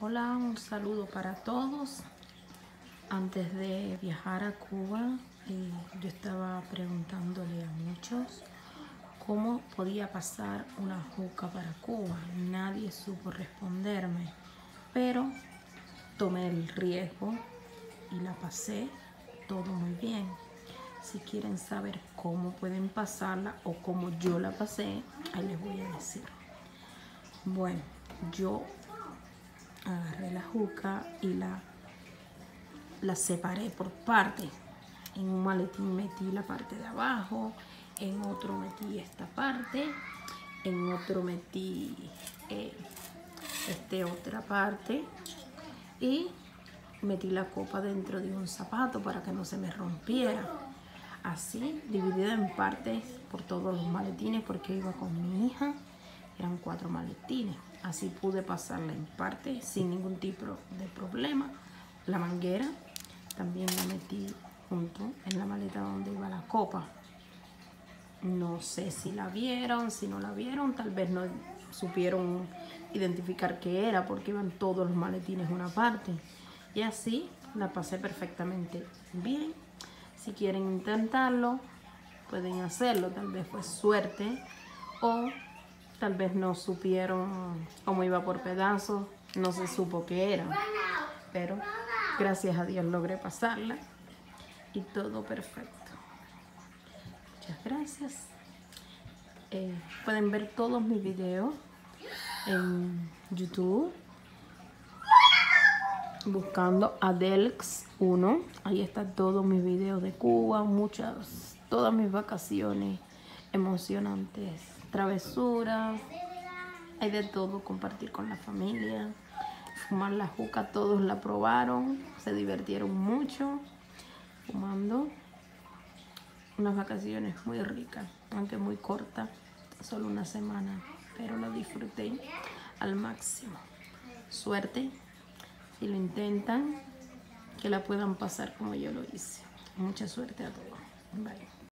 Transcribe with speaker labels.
Speaker 1: Hola, un saludo para todos. Antes de viajar a Cuba, eh, yo estaba preguntándole a muchos cómo podía pasar una juca para Cuba. Nadie supo responderme, pero tomé el riesgo y la pasé todo muy bien. Si quieren saber cómo pueden pasarla o cómo yo la pasé, les voy a decir. Bueno, yo juca y la, la separé por partes. En un maletín metí la parte de abajo, en otro metí esta parte, en otro metí eh, este otra parte y metí la copa dentro de un zapato para que no se me rompiera. Así, dividida en partes por todos los maletines porque iba con mi hija. Eran cuatro maletines. Así pude pasarla en parte sin ningún tipo de problema. La manguera también la metí junto en la maleta donde iba la copa. No sé si la vieron, si no la vieron, tal vez no supieron identificar qué era porque iban todos los maletines una parte. Y así la pasé perfectamente bien. Si quieren intentarlo, pueden hacerlo. Tal vez fue suerte o Tal vez no supieron cómo iba por pedazos, no se supo qué era. Pero gracias a Dios logré pasarla y todo perfecto. Muchas gracias. Eh, pueden ver todos mis videos en YouTube buscando Adelx 1 ahí están todos mis videos de Cuba muchas todas mis vacaciones emocionantes travesuras, hay de todo, compartir con la familia, fumar la juca, todos la probaron, se divirtieron mucho fumando. Unas vacaciones muy ricas, aunque muy cortas, solo una semana, pero lo disfruté al máximo. Suerte, si lo intentan, que la puedan pasar como yo lo hice. Mucha suerte a todos. Bye.